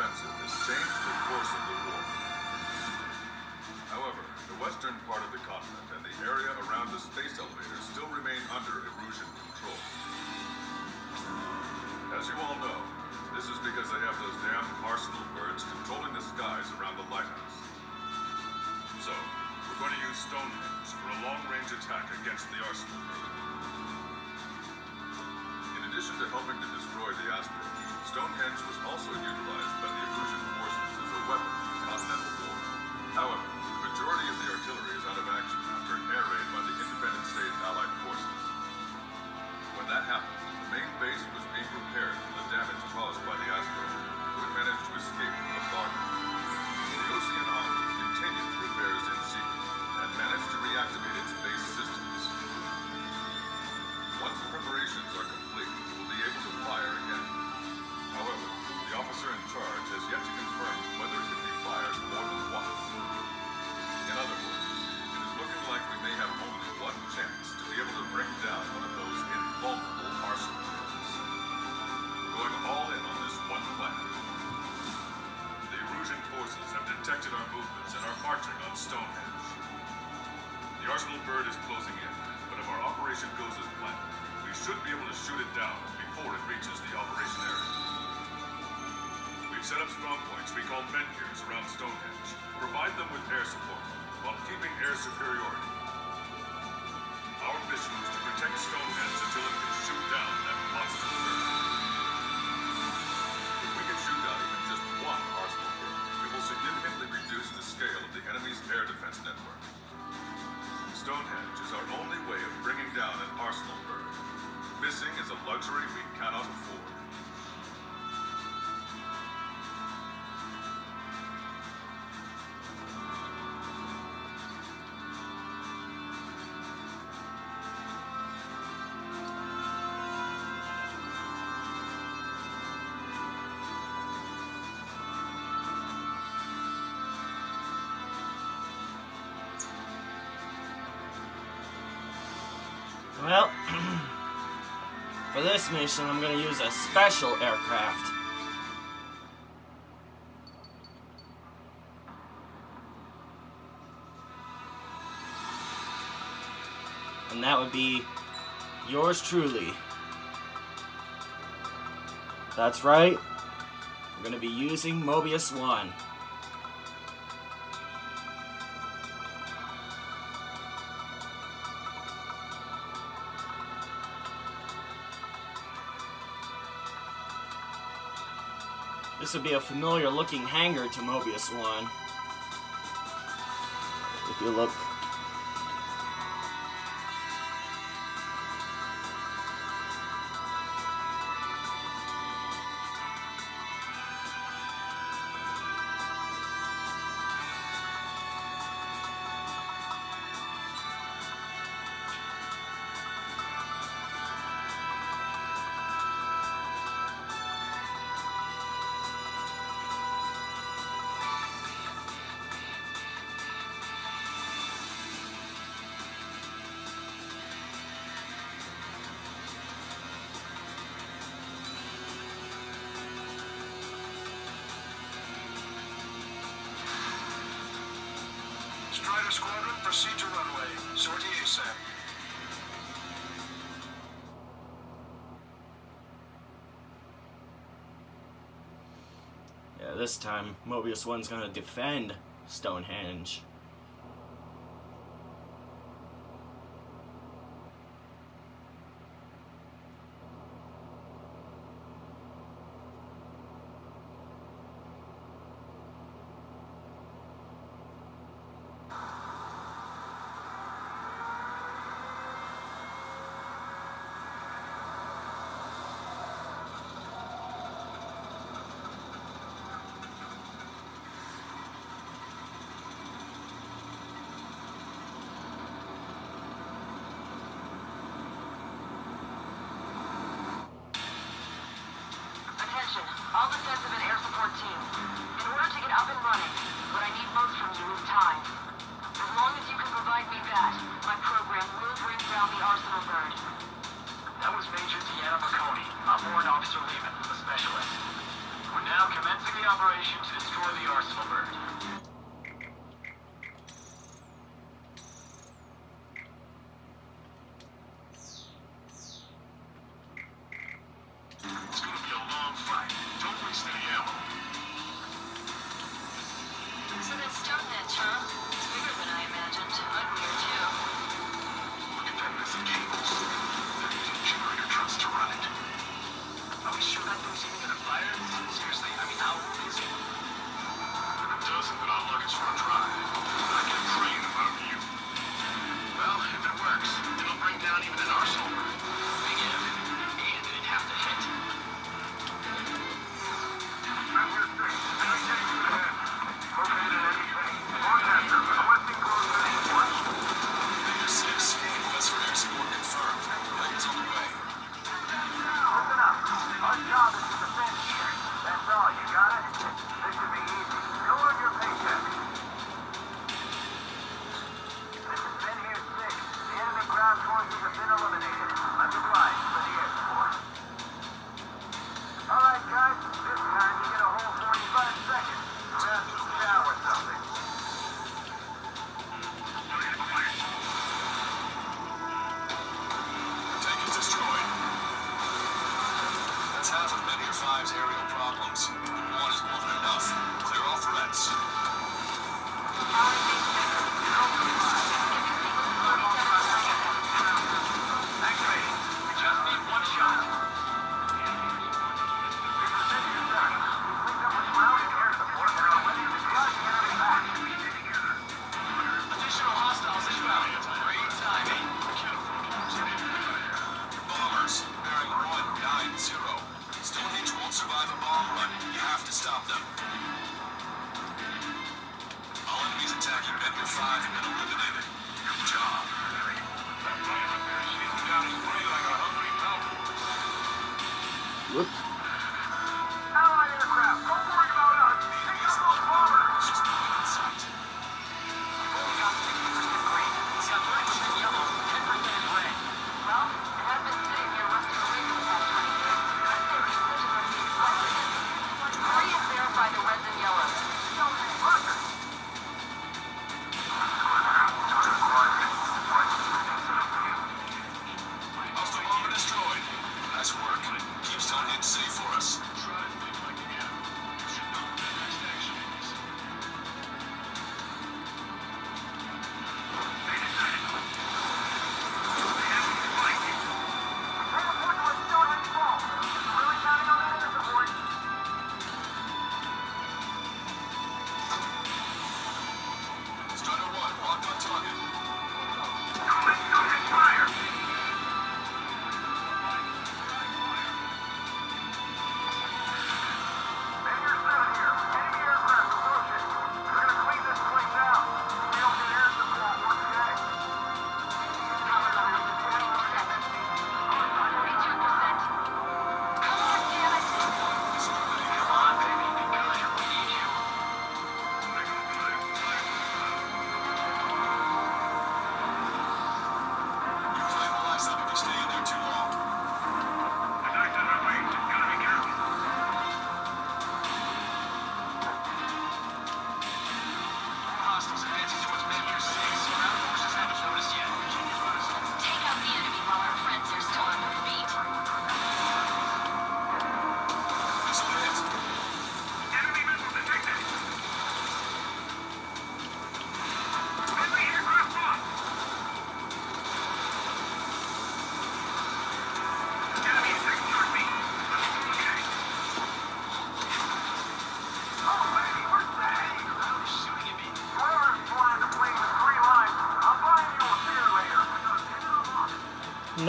counteroffensive has changed the course of the war. However, the western part of the continent and the area around the space elevator still remain under Erusian control. As you all know, this is because they have those damn arsenal birds controlling the skies around the lighthouse. So, we're going to use Stonehenge for a long-range attack against the arsenal bird. Stonehenge. The arsenal bird is closing in, but if our operation goes as planned, we should be able to shoot it down before it reaches the operation area. We've set up strong points we call menhirs around Stonehenge. Provide them with air support while keeping air superiority. Our mission is to protect Stonehenge until it can shoot down that monster bird. Down an arsenal bird. Missing is a luxury we for this mission, I'm going to use a special aircraft. And that would be yours truly. That's right. We're going to be using Mobius 1. This would be a familiar looking hangar to Mobius 1. If you look. Strider Squadron, proceed to runway. Sortie ASAP. Yeah, this time Mobius 1's gonna defend Stonehenge. Attention,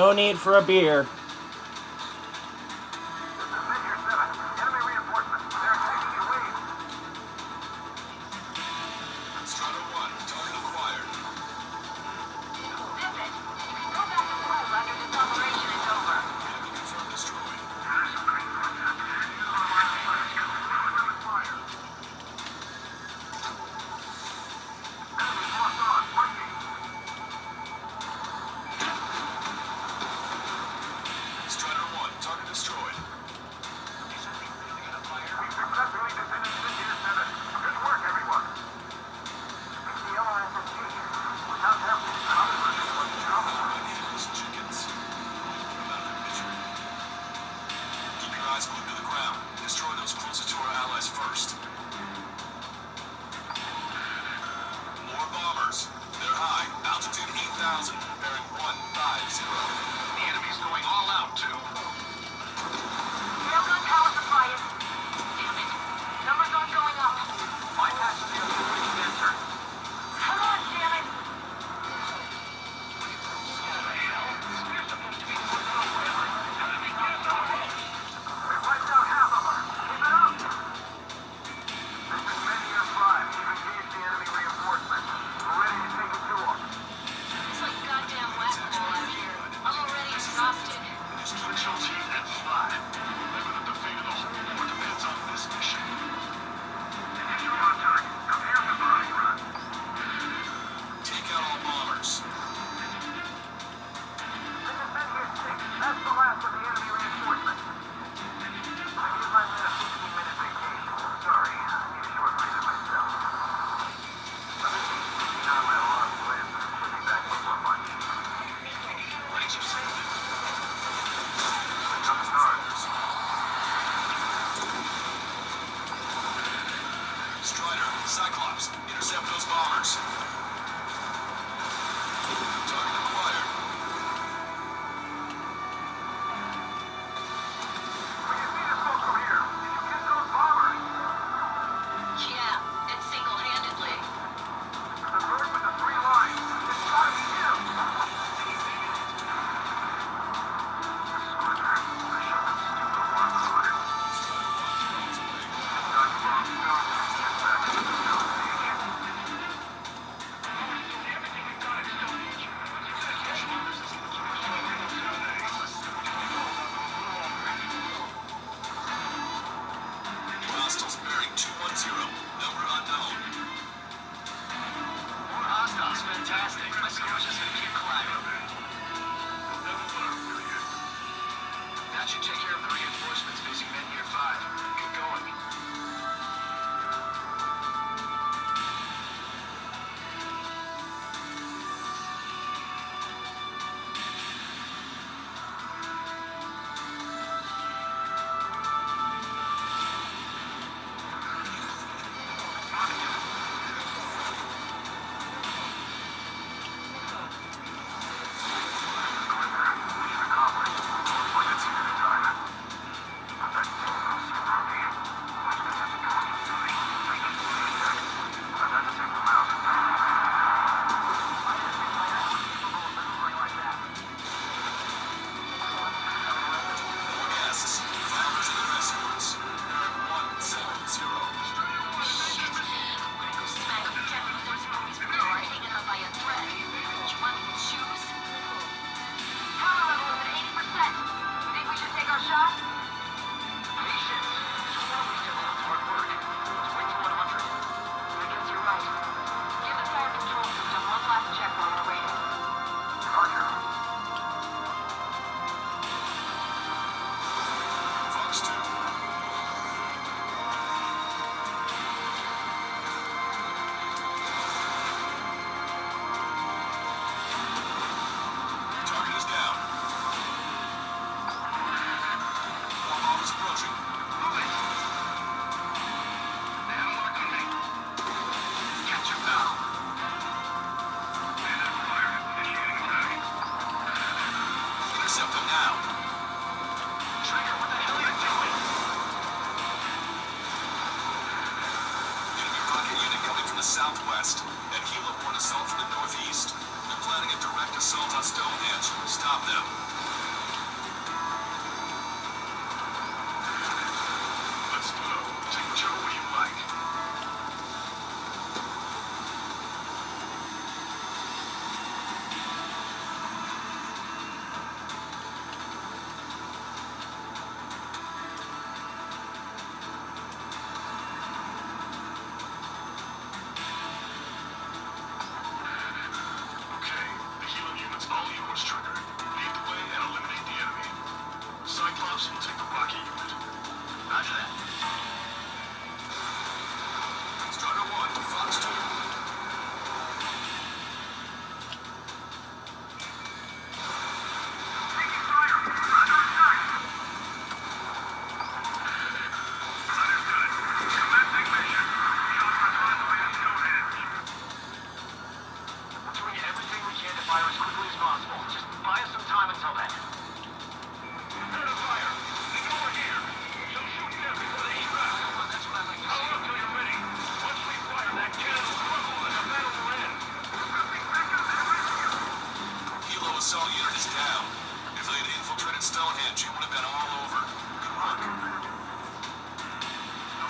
No need for a beer. southwest, and Gila-Born assault from the northeast. They're planning a direct assault on Stonehenge. Stop them.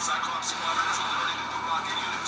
Cyclops squadron is eliminated the rocket unit.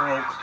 smoke.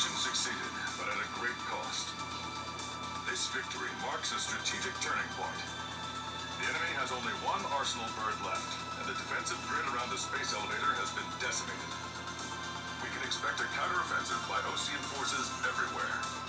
mission succeeded, but at a great cost. This victory marks a strategic turning point. The enemy has only one arsenal bird left, and the defensive grid around the space elevator has been decimated. We can expect a counteroffensive by Osean forces everywhere.